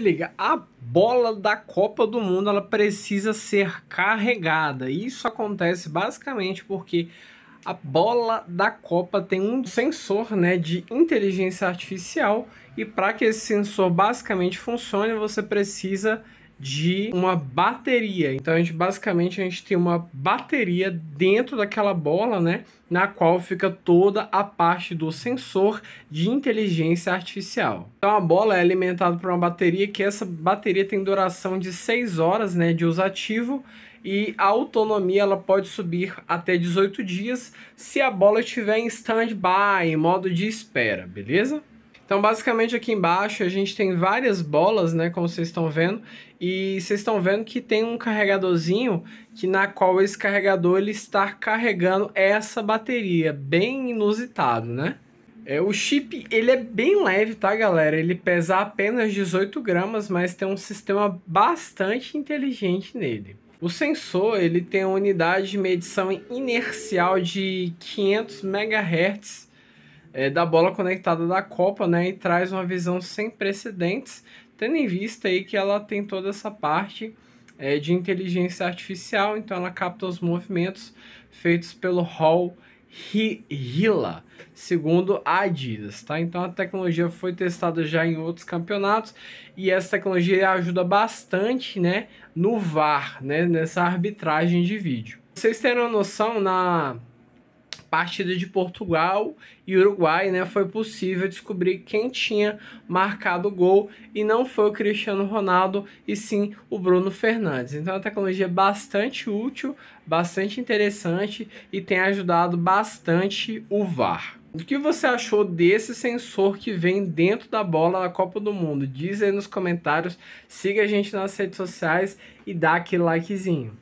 liga, a bola da Copa do Mundo ela precisa ser carregada. Isso acontece basicamente porque a bola da Copa tem um sensor né, de inteligência artificial e para que esse sensor basicamente funcione, você precisa de uma bateria. Então a gente basicamente a gente tem uma bateria dentro daquela bola, né, na qual fica toda a parte do sensor de inteligência artificial. Então a bola é alimentada por uma bateria que essa bateria tem duração de 6 horas, né, de uso ativo e a autonomia ela pode subir até 18 dias se a bola estiver em stand-by, em modo de espera, beleza? Então, basicamente aqui embaixo a gente tem várias bolas, né, como vocês estão vendo, e vocês estão vendo que tem um carregadorzinho que na qual esse carregador ele está carregando essa bateria, bem inusitado, né? É, o chip ele é bem leve, tá, galera? Ele pesa apenas 18 gramas, mas tem um sistema bastante inteligente nele. O sensor ele tem uma unidade de medição inercial de 500 MHz é, da bola conectada da Copa, né? E traz uma visão sem precedentes, tendo em vista aí que ela tem toda essa parte é, de inteligência artificial, então ela capta os movimentos feitos pelo Hall Hila, segundo a Adidas, tá? Então a tecnologia foi testada já em outros campeonatos e essa tecnologia ajuda bastante, né, no VAR, né, nessa arbitragem de vídeo. Vocês terem uma noção, na partida de Portugal e Uruguai, né, foi possível descobrir quem tinha marcado o gol e não foi o Cristiano Ronaldo e sim o Bruno Fernandes. Então é uma tecnologia bastante útil, bastante interessante e tem ajudado bastante o VAR. O que você achou desse sensor que vem dentro da bola da Copa do Mundo? Diz aí nos comentários, siga a gente nas redes sociais e dá aquele likezinho.